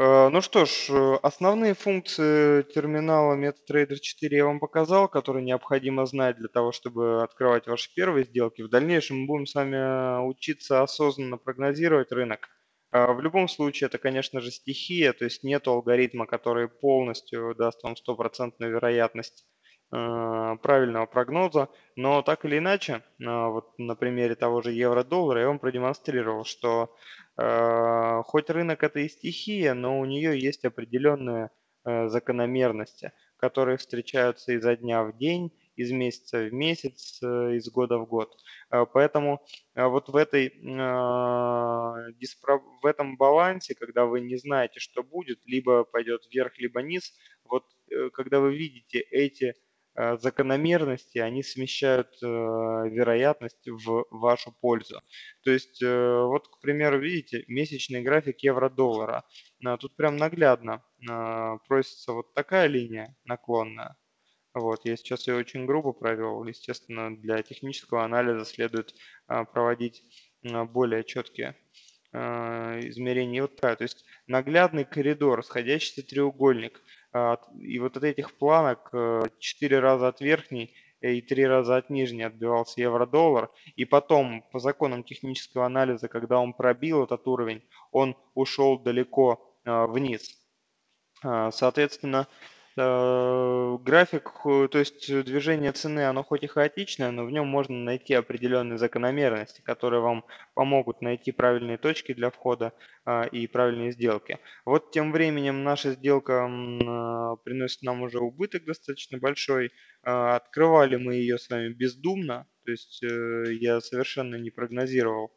А, ну что ж, основные функции терминала MetaTrader 4 я вам показал, которые необходимо знать для того, чтобы открывать ваши первые сделки. В дальнейшем мы будем с вами учиться осознанно прогнозировать рынок. А, в любом случае, это, конечно же, стихия, то есть нет алгоритма, который полностью даст вам стопроцентную вероятность а, правильного прогноза, но так или иначе, а, вот на примере того же евро-доллара я вам продемонстрировал, что хоть рынок это и стихия, но у нее есть определенные закономерности, которые встречаются изо дня в день, из месяца в месяц, э, из года в год. Э, поэтому э, вот в, этой, в этом балансе, когда вы не знаете, что будет, либо пойдет вверх, либо низ, вот когда вы видите эти закономерности, они смещают вероятность в вашу пользу. То есть, вот, к примеру, видите, месячный график евро-доллара. Тут прям наглядно просится вот такая линия наклонная. Вот, я сейчас ее очень грубо провел. Естественно, для технического анализа следует проводить более четкие а, измерений. Вот так, то есть наглядный коридор, сходящийся треугольник. А, и вот от этих планок 4 э, раза от верхней и 3 раза от нижней отбивался евро-доллар. И потом, по законам технического анализа, когда он пробил этот уровень, он ушел далеко а, вниз. Соответственно, график, то есть движение цены, оно хоть и хаотичное, но в нем можно найти определенные закономерности, которые вам помогут найти правильные точки для входа а, и правильные сделки. Вот тем временем наша сделка приносит нам уже убыток достаточно большой. Открывали мы ее с вами бездумно, то есть э, я совершенно не прогнозировал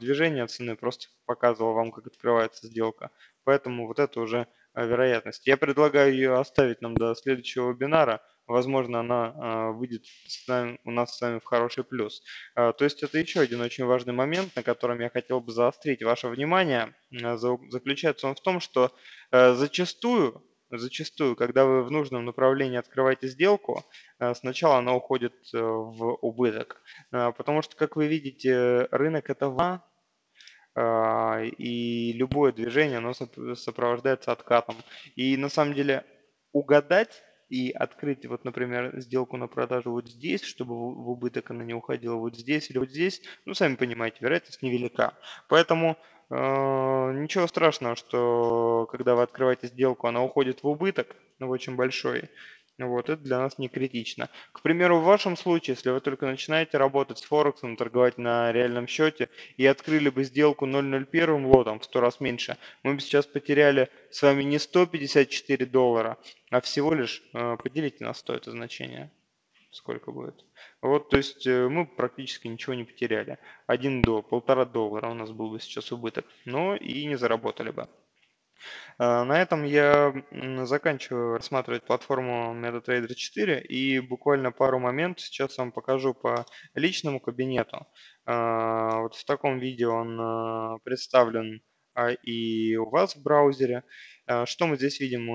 движение цены, просто показывал вам, как открывается сделка. Поэтому вот это уже вероятность. Я предлагаю ее оставить нам до следующего вебинара. Возможно, она а, выйдет у нас с вами в хороший плюс. А, то есть это еще один очень важный момент, на котором я хотел бы заострить ваше внимание. Заключается он в том, что зачастую, зачастую, когда вы в нужном направлении открываете сделку, сначала она уходит э, в убыток. Потому что, как вы видите, рынок это волна, а, и любое движение, оно сопровождается откатом. И на самом деле угадать и открыть, вот, например, сделку на продажу вот здесь, чтобы в убыток она не уходила вот здесь или вот здесь, ну, сами понимаете, вероятность невелика. Поэтому э, ничего страшного, что когда вы открываете сделку, она уходит в убыток, ну, очень большой. Вот, это для нас не критично. К примеру, в вашем случае, если вы только начинаете работать с Форексом, торговать на реальном счете и открыли бы сделку 0.01 лотом в 100 раз меньше, мы бы сейчас потеряли с вами не 154 доллара, а всего лишь, э, поделите на 100 это значение, сколько будет. Вот, то есть э, мы практически ничего не потеряли. 1 до, полтора доллара у нас был бы сейчас убыток, но и не заработали бы. А, на этом я заканчиваю рассматривать платформу MetaTrader 4 и буквально пару моментов сейчас вам покажу по личному кабинету. А, вот в таком виде он а, представлен и у вас в браузере. Что мы здесь видим?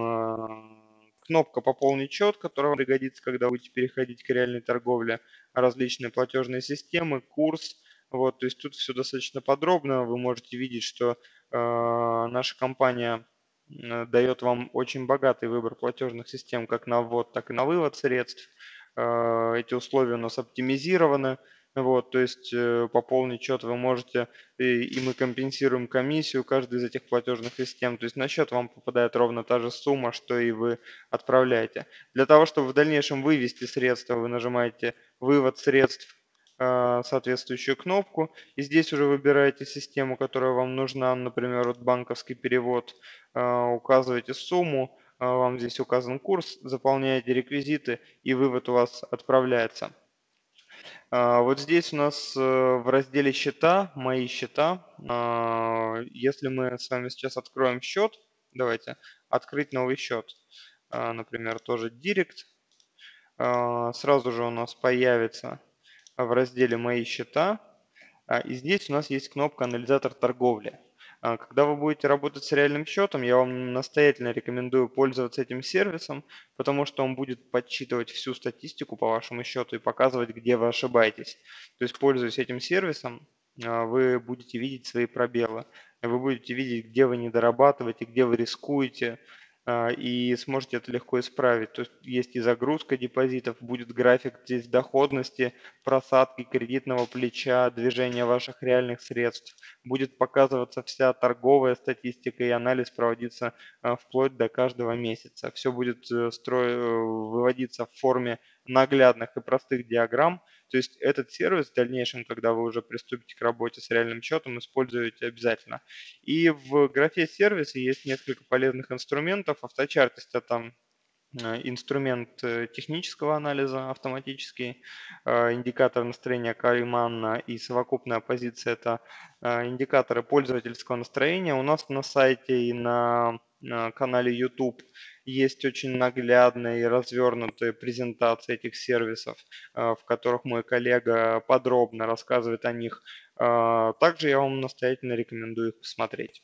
Кнопка «Пополнить счет», которая вам пригодится, когда будете переходить к реальной торговле, различные платежные системы, курс. Вот, то есть тут все достаточно подробно. Вы можете видеть, что наша компания Э, дает вам очень богатый выбор платежных систем как на ввод, так и на вывод средств. Э, эти условия у нас оптимизированы. Вот, то есть э, пополнить счет вы можете, и, и мы компенсируем комиссию каждой из этих платежных систем. То есть на счет вам попадает ровно та же сумма, что и вы отправляете. Для того, чтобы в дальнейшем вывести средства, вы нажимаете «Вывод средств», соответствующую кнопку. И здесь уже выбираете систему, которая вам нужна, например, вот банковский перевод, а, указываете сумму, а, вам здесь указан курс, заполняете реквизиты и вывод у вас отправляется. Вот здесь у нас э, в разделе «Счета», «Мои счета», если мы с вами сейчас откроем счет, давайте, открыть новый счет, например, тоже Директ, сразу же у нас появится в разделе «Мои счета». А, и здесь у нас есть кнопка «Анализатор торговли». А, когда вы будете работать с реальным счетом, я вам настоятельно рекомендую пользоваться этим сервисом, потому что он будет подсчитывать всю статистику по вашему счету и показывать, где вы ошибаетесь. То есть, пользуясь этим сервисом, а, вы будете видеть свои пробелы. Вы будете видеть, где вы не дорабатываете, где вы рискуете, и сможете это легко исправить. То есть есть и загрузка депозитов, будет график здесь доходности, просадки кредитного плеча, движения ваших реальных средств. Будет показываться вся торговая статистика и анализ проводиться а, вплоть до каждого месяца. Все будет э, стро... Э, выводиться в форме наглядных и простых диаграмм. То есть этот сервис в дальнейшем, когда вы уже приступите к работе с реальным счетом, используете обязательно. И в графе сервиса есть несколько полезных инструментов. Авточартость – это э, инструмент э, технического анализа автоматический, э, индикатор настроения Каримана и совокупная позиция – это индикаторы пользовательского настроения. У нас на сайте и на канале YouTube есть очень наглядные и развернутые презентации этих сервисов, в которых мой коллега подробно рассказывает о них. Также я вам настоятельно рекомендую их посмотреть.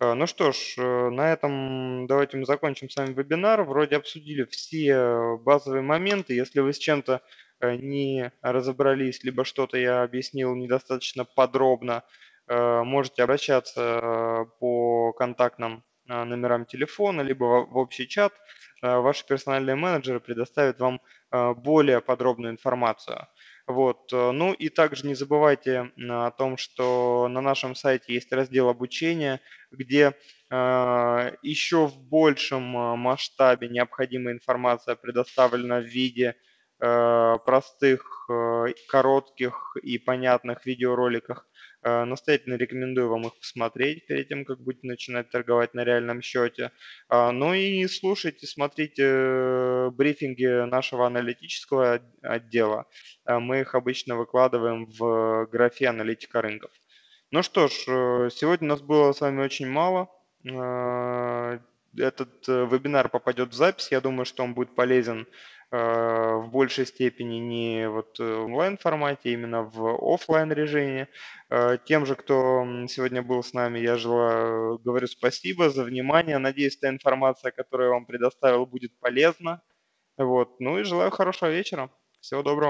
Ну что ж, на этом давайте мы закончим с вами вебинар. Вроде обсудили все базовые моменты. Если вы с чем-то не разобрались, либо что-то я объяснил недостаточно подробно, Э, можете обращаться э, по контактным э, номерам телефона, либо в общий чат. Ваши персональные менеджеры предоставят вам более подробную информацию. Вот. Ну и также не забывайте о том, что на нашем сайте есть раздел обучения, где еще в большем масштабе необходимая информация предоставлена в виде простых, коротких и понятных видеороликах Э, настоятельно рекомендую вам их посмотреть перед тем, как будете начинать торговать на реальном счете. А, ну и слушайте, смотрите э, брифинги нашего аналитического отдела. Э, мы их обычно выкладываем в графе аналитика рынков. Ну что ж, сегодня у нас было с вами очень мало. Этот вебинар попадет в запись. Я думаю, что он будет полезен Э, в большей степени не вот э, в онлайн формате, а именно в офлайн режиме. Э, тем же, кто сегодня был с нами, я желаю, говорю спасибо за внимание. Надеюсь, та информация, которую я вам предоставил, будет полезна. Вот. Ну и желаю хорошего вечера. Всего доброго.